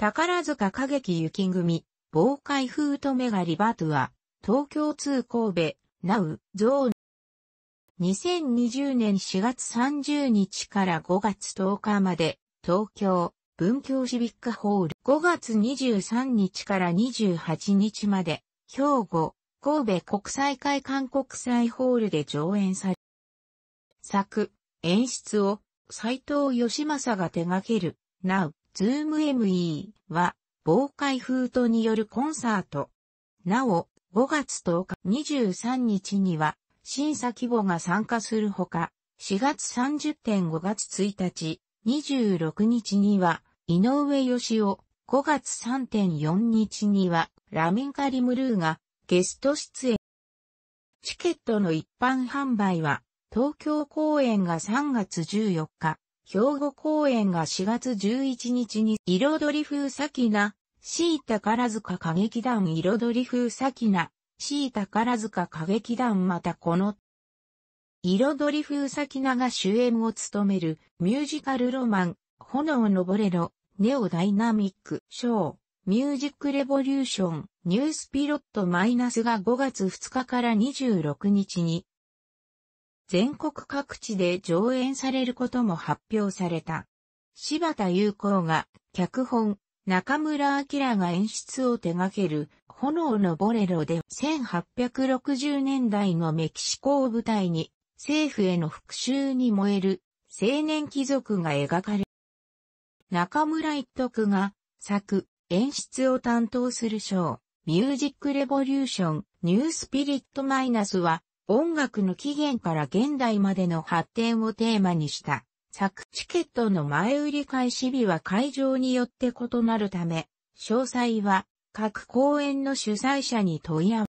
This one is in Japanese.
宝塚歌劇雪組、防海風とメガリバトゥア、東京通神戸、ナウ、ゾーン。2020年4月30日から5月10日まで、東京、文京シビックホール。5月23日から28日まで、兵庫、神戸国際会館国際ホールで上演され。作、演出を、斎藤義正が手掛ける、ナウ Now、Zoom ME は、防海風トによるコンサート。なお、5月10日23日には、審査規模が参加するほか、4月30.5月1日、26日には、井上義雄、5月3.4日には、ラミンカリムルーがゲスト出演。チケットの一般販売は、東京公演が3月14日、兵庫公演が4月11日に、彩り風咲きな、シー宝塚歌劇団彩り風咲きな、シー宝塚歌劇団またこの、彩り風咲きなが主演を務めるミュージカルロマン、炎のボレロ、ネオダイナミック、ショー、ミュージックレボリューション、ニュースピロットマイナスが5月2日から26日に全国各地で上演されることも発表された。柴田優子が脚本、中村明が演出を手掛ける炎のボレロで1860年代のメキシコを舞台に政府への復讐に燃える青年貴族が描かれ中村一徳が作、演出を担当するショー、ミュージックレボリューション、ニュースピリットマイナスは音楽の起源から現代までの発展をテーマにした作チケットの前売り開始日は会場によって異なるため、詳細は各公演の主催者に問い合わせ